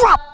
drop.